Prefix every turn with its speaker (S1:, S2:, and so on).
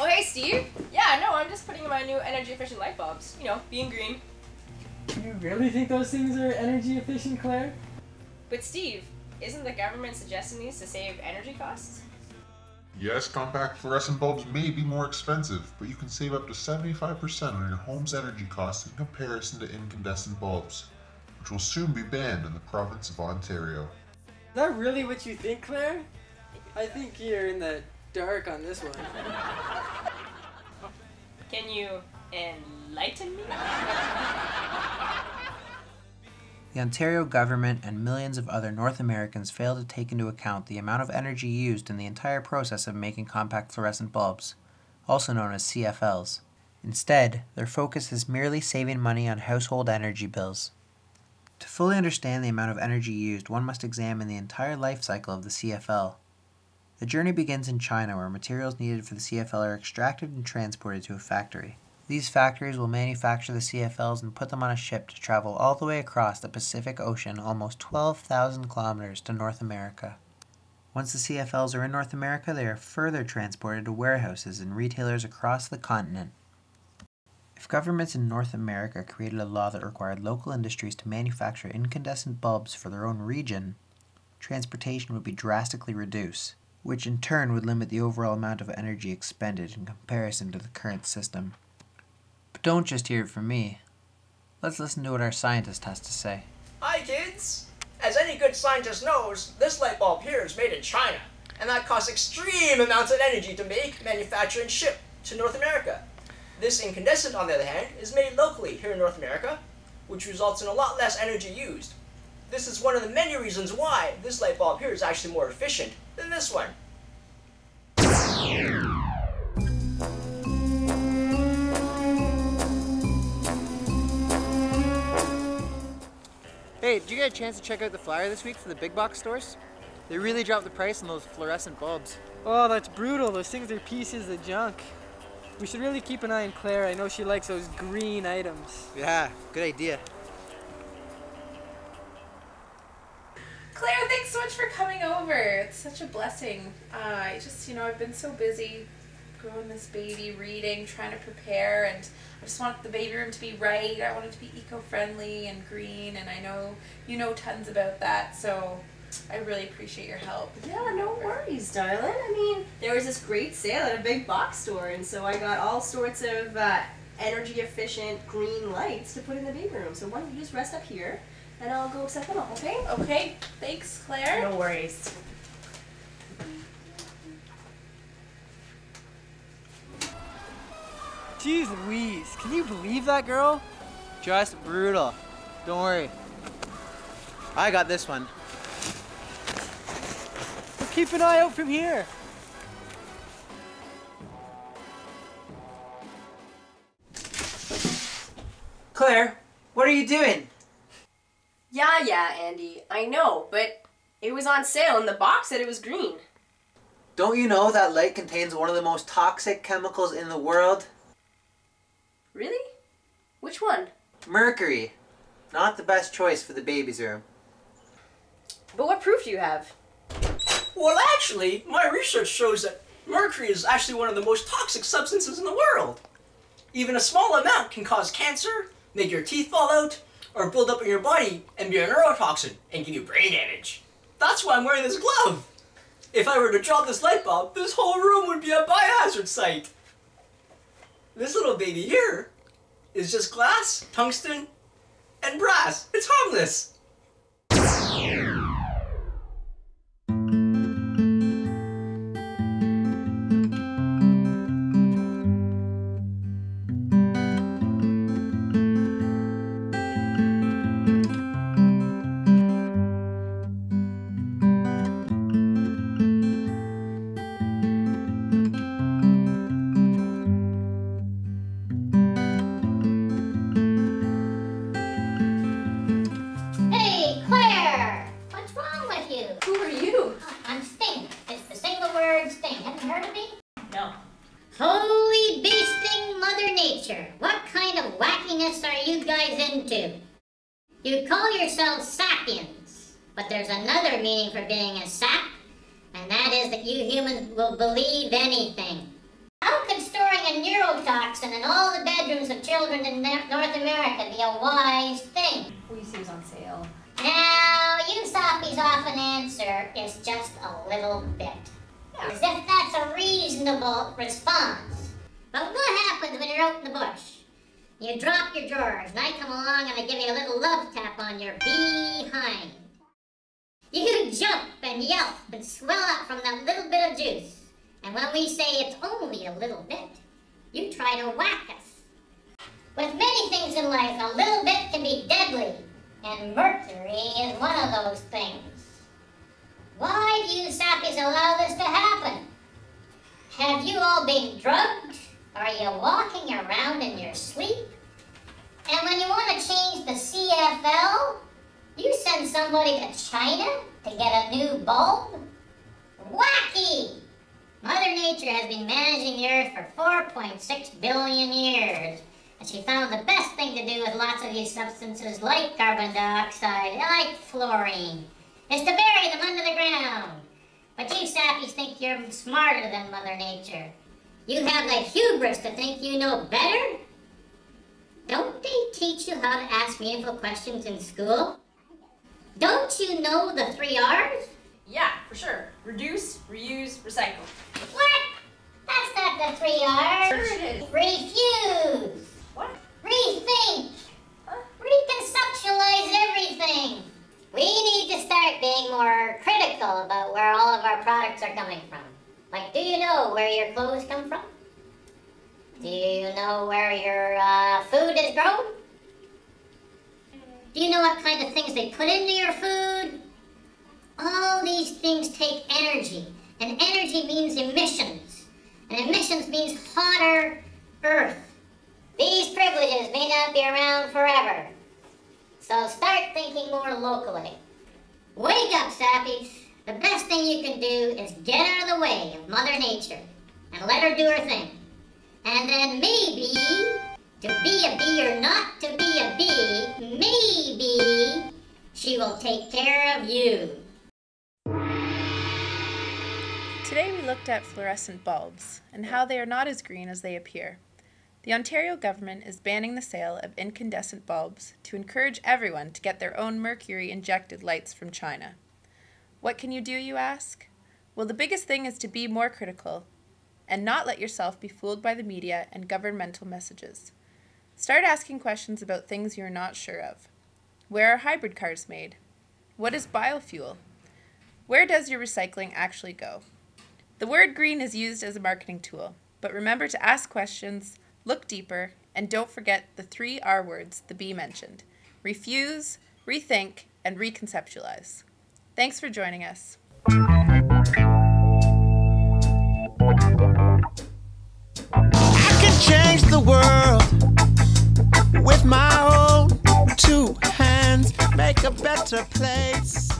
S1: Oh, Steve. Yeah, no, I'm just putting in my new energy efficient light bulbs. You know, being green.
S2: You really think those things are energy efficient, Claire?
S1: But Steve, isn't the government suggesting these to save energy costs?
S3: Yes, compact fluorescent bulbs may be more expensive, but you can save up to 75% on your home's energy costs in comparison to incandescent bulbs, which will soon be banned in the province of Ontario.
S2: Is that really what you think, Claire? I think you're in the dark on this one.
S1: Can you enlighten me?
S4: The Ontario government and millions of other North Americans fail to take into account the amount of energy used in the entire process of making compact fluorescent bulbs, also known as CFLs. Instead, their focus is merely saving money on household energy bills. To fully understand the amount of energy used, one must examine the entire life cycle of the CFL. The journey begins in China, where materials needed for the CFL are extracted and transported to a factory. These factories will manufacture the CFLs and put them on a ship to travel all the way across the Pacific Ocean, almost 12,000 kilometers to North America. Once the CFLs are in North America, they are further transported to warehouses and retailers across the continent. If governments in North America created a law that required local industries to manufacture incandescent bulbs for their own region, transportation would be drastically reduced, which in turn would limit the overall amount of energy expended in comparison to the current system. But don't just hear it from me. Let's listen to what our scientist has to say.
S5: Hi, kids! As any good scientist knows, this light bulb here is made in China, and that costs extreme amounts of energy to make, manufacture, and ship to North America. This incandescent, on the other hand, is made locally here in North America, which results in a lot less energy used. This is one of the many reasons why this light bulb here is actually more efficient than this one.
S6: Hey, did you get a chance to check out the flyer this week for the big box stores? They really dropped the price on those fluorescent bulbs.
S2: Oh, that's brutal. Those things are pieces of junk. We should really keep an eye on Claire. I know she likes those green items.
S6: Yeah, good idea.
S7: Claire, thanks so much for coming over. It's such a blessing. Uh, I just, you know, I've been so busy growing this baby, reading, trying to prepare, and I just want the baby room to be right. I want it to be eco-friendly and green, and I know you know tons about that, so I really appreciate your help.
S1: Yeah, no worries, darling. I mean, there was this great sale at a big box store, and so I got all sorts of uh, energy efficient green lights to put in the baby room. So why don't you just rest up here, and I'll go set them up, okay?
S7: Okay, thanks, Claire.
S1: No worries.
S2: Jeez Louise, can you believe that girl?
S6: Just brutal. Don't worry. I got this one.
S2: Well, keep an eye out from here.
S6: Claire, what are you doing?
S1: Yeah, yeah, Andy. I know, but it was on sale, and the box said it was green.
S6: Don't you know that light contains one of the most toxic chemicals in the world?
S1: Really? Which one?
S6: Mercury. Not the best choice for the baby's room.
S1: But what proof do you have?
S5: Well, actually, my research shows that mercury is actually one of the most toxic substances in the world. Even a small amount can cause cancer, make your teeth fall out, or build up in your body and be a neurotoxin and give you brain damage. That's why I'm wearing this glove. If I were to drop this light bulb, this whole room would be a biohazard site. This little baby here is just glass, tungsten, and brass. It's harmless.
S8: You call yourselves sapiens, but there's another meaning for being a sap, and that is that you humans will believe anything. How could storing a neurotoxin in all the bedrooms of children in North America be a wise thing.
S7: We see was on sale.
S8: Now, you Usoppy's often answer is just a little bit. As if that's a reasonable response. But what happens when you're out in the bush? You drop your drawers, and I come along and I give you a little love tap on your behind. You jump and yelp and swell up from that little bit of juice. And when we say it's only a little bit, you try to whack us. With many things in life, a little bit can be deadly, and mercury is one of those things. Why do you sappies allow this to happen? Have you all been drugged? Are you walking around in your sleep? And when you want to change the CFL, you send somebody to China to get a new bulb? Wacky! Mother Nature has been managing the Earth for 4.6 billion years, and she found the best thing to do with lots of these substances like carbon dioxide, like fluorine, is to bury them under the ground. But you sappies think you're smarter than Mother Nature. You have the hubris to think you know better? Don't they teach you how to ask meaningful questions in school? Don't you know the three R's?
S7: Yeah, for sure. Reduce, reuse, recycle.
S8: What? That's not the three R's.
S7: Sure it is.
S8: Refuse.
S7: What?
S8: Rethink.
S7: Huh?
S8: Reconceptualize everything. We need to start being more critical about where all of our products are coming from. Like, do you know where your clothes come from? Do you know where your uh, food is grown? Do you know what kind of things they put into your food? All these things take energy, and energy means emissions, and emissions means hotter Earth. These privileges may not be around forever, so start thinking more locally. Wake up, sappies! The best thing you can do is get out of the way of Mother Nature and let her do her thing. And then maybe, to be a bee or not to be a bee, maybe she will take care of you.
S7: Today we looked at fluorescent bulbs and how they are not as green as they appear. The Ontario government is banning the sale of incandescent bulbs to encourage everyone to get their own mercury injected lights from China. What can you do, you ask? Well, the biggest thing is to be more critical and not let yourself be fooled by the media and governmental messages. Start asking questions about things you're not sure of. Where are hybrid cars made? What is biofuel? Where does your recycling actually go? The word green is used as a marketing tool, but remember to ask questions, look deeper, and don't forget the three R words the bee mentioned refuse, rethink, and reconceptualize. Thanks for joining us.
S9: I can change the world with my own two hands, make a better place.